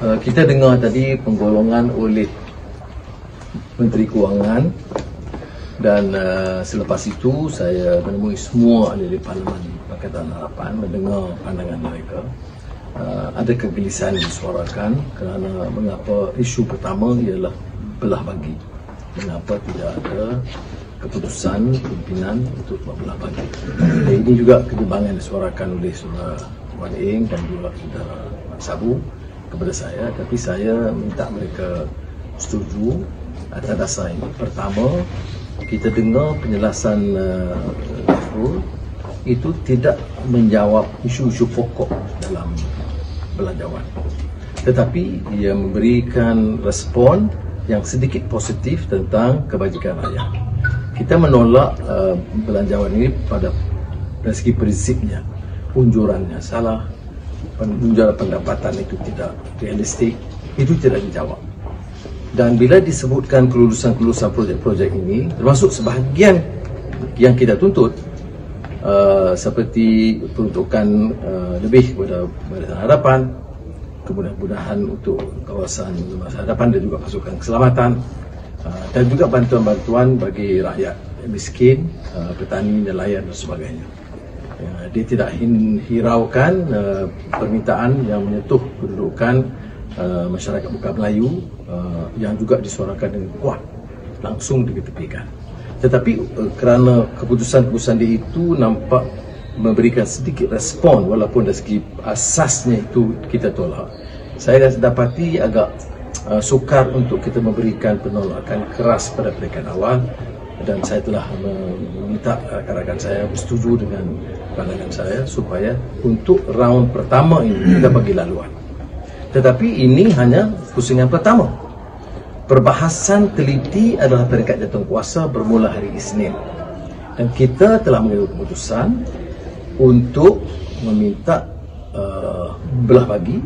uh, kita dengar tadi penggolongan oleh Menteri Kewangan dan uh, selepas itu saya menemui semua ahli parlimen Pakatan Harapan mendengar pandangan mereka. Uh, ada kegelisahan disuarakan kerana mengapa isu pertama ialah belah bagi. Mengapa tidak ada keputusan pimpinan untuk belah bagi. Dan ini juga kebimbangan disuarakan oleh saudara Wan Eng dan juga saudara Sabu kepada saya tapi saya minta mereka setuju atas dasar ini. Pertama, kita dengar penjelasan uh, itu tidak menjawab isu-isu pokok dalam belanjawan. Tetapi ia memberikan respon yang sedikit positif tentang kebajikan rakyat. Kita menolak uh, belanjawan ini pada dari segi prinsipnya. Unjurannya salah, unjuran pendapatan itu tidak realistik, itu tidak dijawab dan bila disebutkan kelulusan-kelulusan projek-projek ini termasuk sebahagian yang kita tuntut uh, seperti peruntukan uh, lebih kepada Barisan Hadapan kemudahan-kemudahan untuk kawasan masa hadapan dan juga pasukan keselamatan uh, dan juga bantuan-bantuan bagi rakyat miskin, uh, petani, nelayan dan sebagainya. Uh, dia tidak hiraukan uh, permintaan yang menyentuh kedudukan Uh, masyarakat bukan Melayu uh, yang juga disuarakan dengan kuat langsung diketepikan. Tetapi kerana keputusan-keputusan dia itu nampak memberikan sedikit respon walaupun dari segi asasnya itu kita tolak. Saya dapati agak sukar untuk kita memberikan penolakan keras pada peringkat awal dan saya telah meminta rakan-rakan saya bersetuju dengan pandangan saya supaya untuk round pertama ini kita bagi laluan. Tetapi ini hanya pusingan pertama. Perbahasan teliti adalah peringkat jatuh kuasa bermula hari Isnin. Dan kita telah mengambil keputusan untuk meminta uh, belah bagi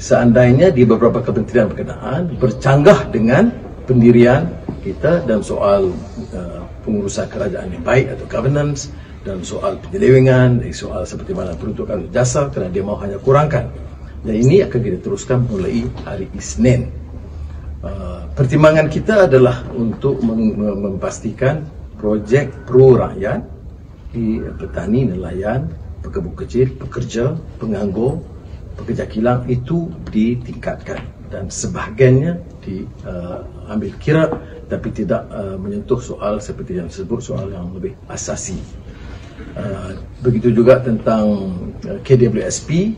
seandainya di beberapa kementerian berkenaan bercanggah dengan pendirian kita dalam soal uh, pengurusan kerajaan yang baik atau governance dan soal penyelewengan, soal seperti mana peruntukan jasa kerana dia mahu hanya kurangkan dan ini akan kita teruskan mulai hari Isnin. Uh, pertimbangan kita adalah untuk memastikan projek pro rakyat di petani, nelayan, pekebun kecil, pekerja, penganggur, pekerja kilang itu ditingkatkan dan sebahagiannya diambil uh, kira tapi tidak uh, menyentuh soal seperti yang disebut soal yang lebih asasi. Uh, begitu juga tentang uh, KWSP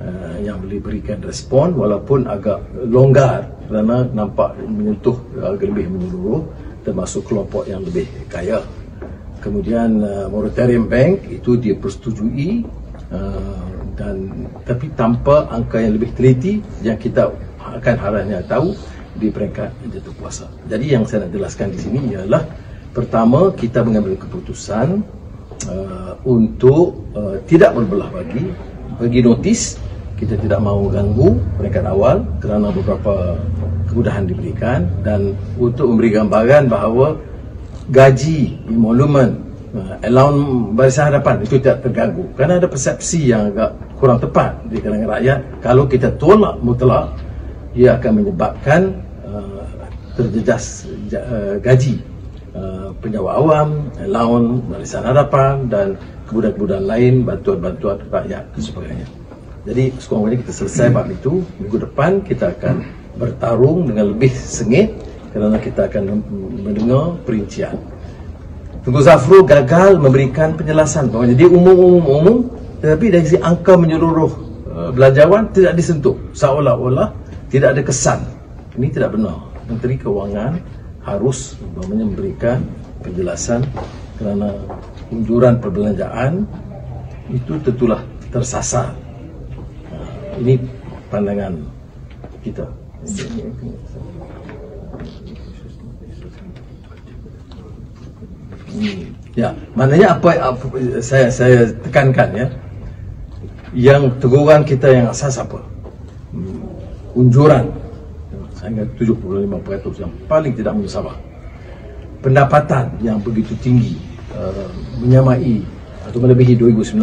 uh, yang boleh berikan respon walaupun agak longgar kerana nampak menyentuh agak lebih menyeluruh termasuk kelompok yang lebih kaya. Kemudian uh, moratorium bank itu dipersetujui uh, dan tapi tanpa angka yang lebih teliti yang kita akan harapnya tahu di peringkat jatuh kuasa. Jadi yang saya nak jelaskan di sini ialah pertama kita mengambil keputusan uh, untuk uh, tidak berbelah bagi bagi notis kita tidak mahu ganggu peringkat awal kerana beberapa kemudahan diberikan dan untuk memberi gambaran bahawa gaji emolument uh, allowance barisan hadapan itu tidak terganggu kerana ada persepsi yang agak kurang tepat di kalangan rakyat kalau kita tolak mutlak ia akan menyebabkan uh, terjejas uh, gaji uh, penjawat awam allowance barisan hadapan dan kemudahan-kemudahan lain bantuan-bantuan rakyat dan sebagainya. Jadi sekurang-kurangnya kita selesai bab itu. Minggu depan kita akan bertarung dengan lebih sengit Kerana kita akan mendengar perincian. Tunggu Zafrul gagal memberikan penjelasan. Dia umum-umum-umum Tetapi dari sisi angka menyeluruh uh, belanjawan tidak disentuh. Seolah-olah tidak ada kesan Ini tidak benar Menteri Kewangan harus memberikan penjelasan Kerana unjuran perbelanjaan Itu tentulah tersasar ini pandangan kita. Ya, maknanya apa, apa saya saya tekankan ya. Yang teguran kita yang asas apa? Hmm, unjuran hanya 75% yang paling tidak menyesabah. Pendapatan yang begitu tinggi uh, menyamai atau melebihi 2019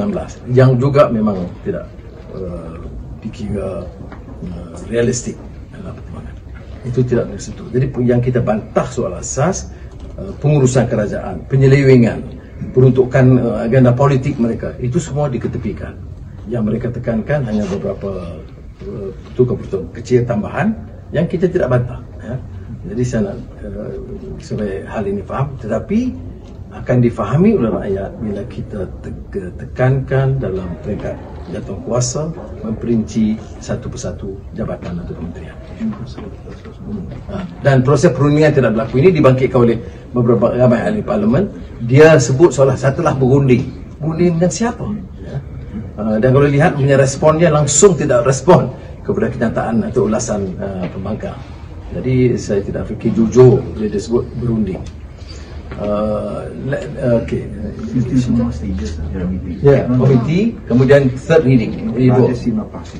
yang juga memang tidak uh, dikira uh, realistik dalam perkembangan. Itu tidak boleh sentuh. Jadi yang kita bantah soal asas uh, pengurusan kerajaan, penyelewengan, peruntukan uh, agenda politik mereka itu semua diketepikan. Yang mereka tekankan hanya beberapa uh, tukar-tukar kecil tambahan yang kita tidak bantah. Ya. Jadi saya nak uh, supaya hal ini faham. Tetapi akan difahami oleh rakyat bila kita te- tekankan dalam peringkat jatuh kuasa memperinci satu persatu jabatan atau kementerian. Ha. Dan proses perundingan tidak berlaku ini dibangkitkan oleh beberapa ramai ahli parlimen. Dia sebut seolah satulah berunding. Berunding dengan siapa? Ya. Uh, dan kalau lihat punya responnya langsung tidak respon kepada kenyataan atau ulasan uh, pembangkang. Jadi saya tidak fikir jujur bila dia sebut berunding. Uh, uh, okay. Ya, komiti, kemudian third reading. Jadi not pass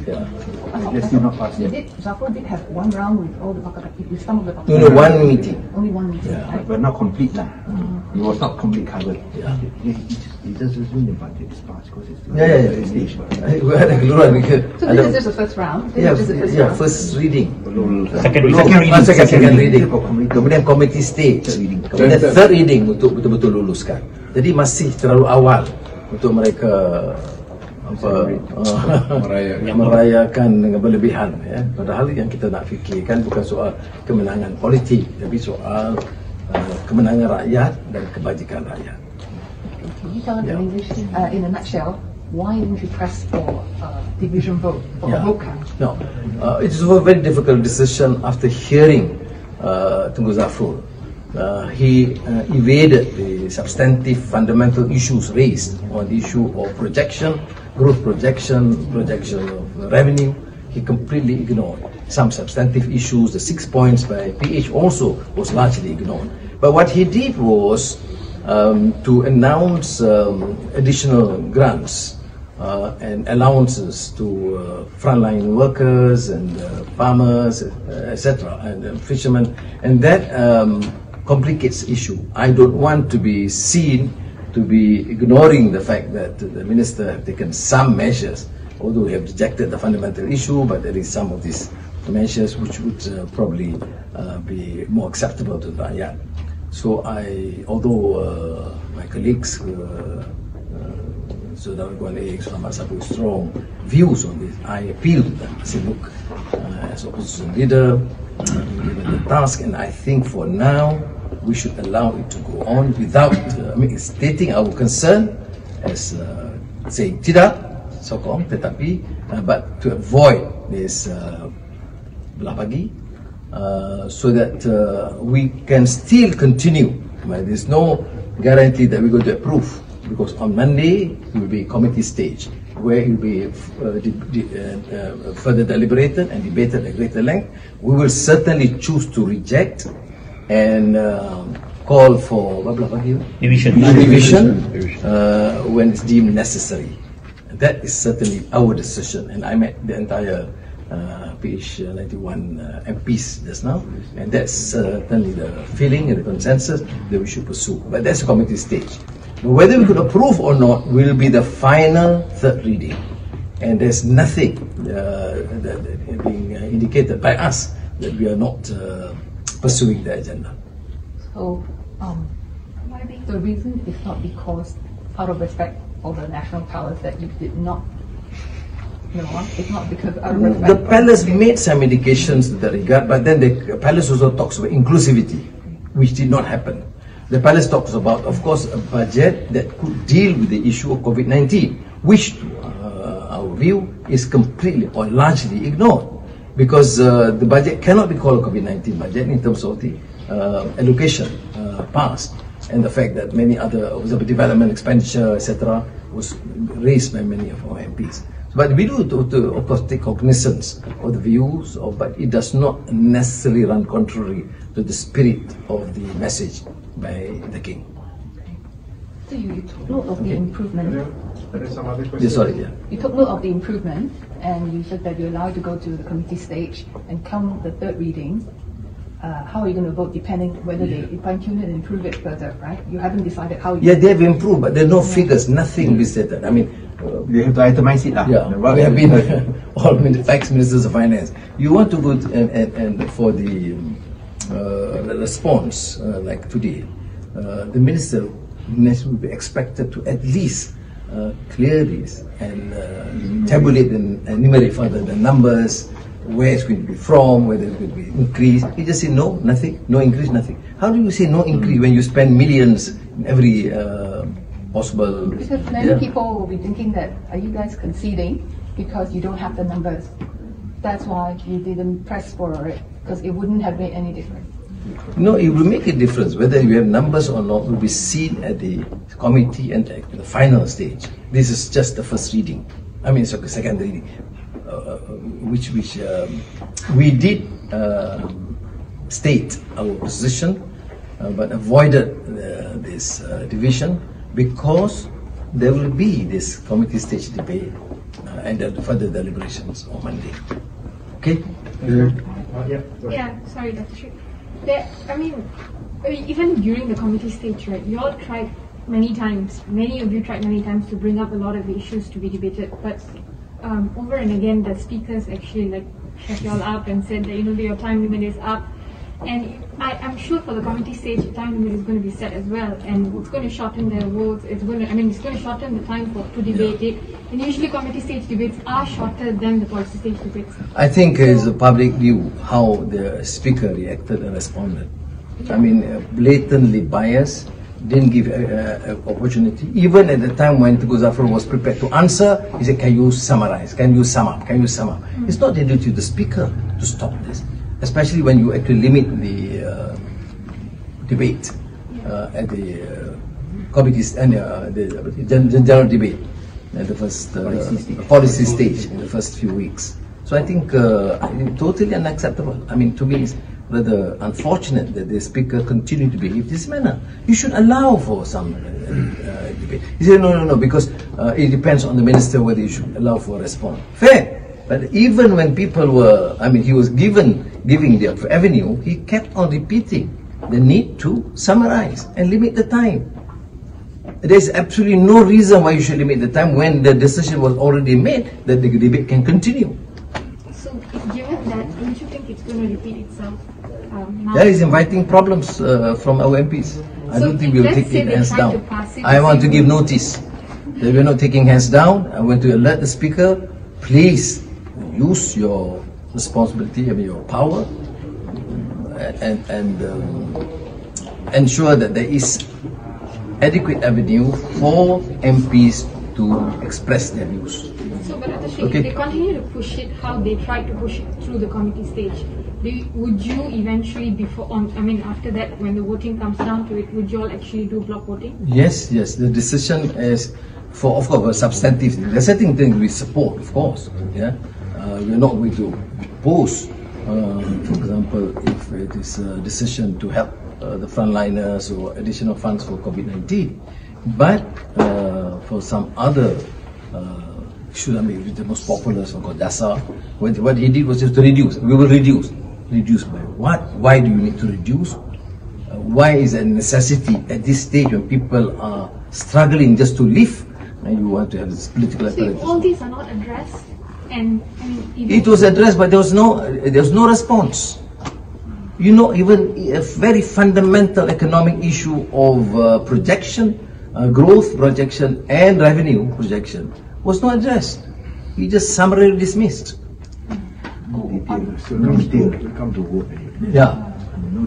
You it. did, Zafar did have one round with all the pakar with some of the. No, no, one meeting. Only one meeting. Yeah. But not complete lah. It was not complete covered. Yeah. The budget is passed because it's still Ya, ya, ya. stage. Eh, Ada keluaran ke? So this is just the first round. Ya, is just the first round. first reading. Second Belum. reading. Ah, second, second reading. Committee. Kemudian committee stage. Third reading. Kemudian third reading untuk betul-betul luluskan. Jadi masih terlalu awal untuk mereka apa uh, merayakan. merayakan dengan berlebihan ya. Padahal yang kita nak fikirkan bukan soal kemenangan politik tapi soal uh, kemenangan rakyat dan kebajikan rakyat. You tell us Yeah. in English, uh, in a nutshell, why didn't you press for uh, division vote, for Yeah. vote count? No, uh, it was a very difficult decision after hearing uh, Tunku Zafrul. Uh, he uh, evaded the substantive fundamental issues raised on the issue of projection, growth projection, projection of revenue. He completely ignored some substantive issues. The six points by PH also was largely ignored. But what he did was um, to announce um, additional grants uh, and allowances to uh, frontline workers and uh, farmers, etc., and uh, fishermen, and that um, complicates issue. I don't want to be seen to be ignoring the fact that the minister have taken some measures, although we have rejected the fundamental issue, but there is some of these measures which would uh, probably uh, be more acceptable to the rakyat. So I, although uh, my colleagues uh, Saudara Guan Eng, Selamat Sabu strong views on this. I appeal to them. I say, look, uh, as opposition leader, uh, given the task, and I think for now we should allow it to go on without uh, I mean, stating our concern as uh, saying tidak sokong, tetapi uh, but to avoid this uh, uh, so that uh, we can still continue. But there's no guarantee that we're going to approve because on Monday it will be committee stage where it will be uh, de- de- uh, uh, further deliberated and debated at greater length. We will certainly choose to reject and call for what belah bagi? Division. Division uh, when it's deemed necessary. That is certainly our decision, and I met the entire uh, PH 91 uh, MPs just now, and that's certainly the feeling and the consensus that we should pursue. But that's a committee stage. Whether we could approve or not will be the final third reading, and there's nothing uh, being uh, indicated by us that we are not uh, pursuing the agenda. So, um, the reason is not because, out of respect for the national palace, that you did not. No, it's not because out of respect. The palace made some indications in that regard, but then the palace also talks about inclusivity, which did not happen. The palace talks about, of course, a budget that could deal with the issue of COVID-19, which, to uh, our view, is completely or largely ignored, because uh, the budget cannot be called a COVID-19 budget in terms of the uh, allocation uh, passed and the fact that many other development expenditure, etc., was raised by many of our MPs. But we do, to, to, of course, take cognizance of the views, of, but it does not necessarily run contrary to the spirit of the message by the king. So you, you took note of the improvement. There is some other Yeah, sorry, yeah. You took note of the improvement, and you said that you are allowed to go to the committee stage and come the third reading. Uh, how are you going to vote depending whether they fine tune it and improve it further, right? You haven't decided how. You Yeah, they have improved, but there are no figures, nothing be stated. I mean, They have to itemize it lah. Yeah, we have been all min- ex-ministers of finance. You want to go to, and, and, and for the uh, the response uh, like today, uh, the minister will be expected to at least uh, clear this and uh, tabulate and enumerate further the numbers, where it's going to be from, whether it's going to be increased. He just say no, nothing, no increase, nothing. How do you say no increase when you spend millions in every uh, possible? Because many Yeah. people will be thinking that, are you guys conceding because you don't have the numbers? That's why you didn't press for it, because it wouldn't have made any difference. No, it will make a difference whether you have numbers or not will be seen at the committee and at the final stage. This is just the first reading. I mean, it's the second reading, uh, which which um, we did uh, state our position, uh, but avoided uh, this uh, division because there will be this committee stage debate uh, and then further deliberations on Monday. Okay. Yeah, sorry, Dr. Sri. There, I mean, I mean, even during the committee stage, right, you all tried many times, many of you tried many times to bring up a lot of issues to be debated, but um, over and again, the speakers actually like shut you all up and said that, you know, your time limit is up. And I, I'm sure for the committee stage, the time limit is going to be set as well, and it's going to shorten the votes. It's going to, I mean, it's going to shorten the time for to debate it. And usually, committee stage debates are shorter than the policy stage debates. I think as a public view how the speaker reacted and responded. I mean, uh, blatantly biased, didn't give uh, uh, opportunity. Even at the time when Zafrul was prepared to answer, he said, can you summarize? Can you sum up? Can you sum up? It's not the duty of the speaker to stop this, especially when you actually limit the uh, debate uh, at the uh, committees and uh, the, the gen- the general debate at the first uh, Policy stage. policy stage in the first few weeks. So I think uh, I think totally unacceptable. I mean, to me, it's rather unfortunate that the speaker continued to behave this manner. You should allow for some uh, uh, debate. He said, no, no, no, because uh, it depends on the minister whether you should allow for a response. Fair. But even when people were, I mean, he was given giving the avenue, he kept on repeating the need to summarize and limit the time. There's absolutely no reason why you should limit the time when the decision was already made that the debate can continue. So, given that, don't you think it's going to repeat itself? Um. That is inviting problems uh, from our MPs. I So don't think we will take it hands down. it I want to give notice that we're not taking hands down. I want to alert the speaker. Please use your responsibility and your power and, and um, ensure that there is adequate avenue for MPs to express their views. So, but. Okay. if they continue to push it how they tried to push it through the committee stage, do you, would you eventually, before on, I mean, after that, when the voting comes down to it, would you all actually do block voting? Yes, yes. The decision is for, of course, a substantive. thing. There's certain things we support, of course. Yeah, uh, we're not going to oppose. For example, if it is a decision to help uh, the frontliners or additional funds for COVID-19, but uh, for some other. Uh, should I mean the most popular so called JASA, what, what he did was just to reduce. We will reduce. Reduce by what? Why do you need to reduce? Uh, why is a necessity at this stage when people are struggling just to live and you want to have this political apparatus? all these are not addressed, and I mean, It was addressed, but there was no there was no response. You know, even a very fundamental economic issue of uh, projection, uh, growth projection, and revenue projection was not addressed. He just summarily dismissed. No detail. So no detail. We come to vote.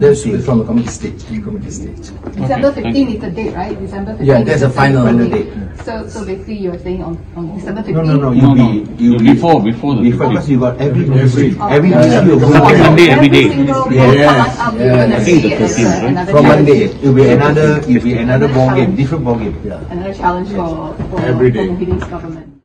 Already. Yeah, that's from the committee stage. Committee stage. December 15 is the date, right? December 15. Yeah, that's is a final final date. So, so basically you're saying on, on December 15? No, no, no. No, You no. be you be Before, before the before because you got every ministry, every yeah. ministry will So go Every oh, there. Monday, every day. single Yes, yes. I think the 15th, right? From. Monday. It will be another. It will be another ball game, different ball game. Yeah. Another challenge for, for, Every for day. Government.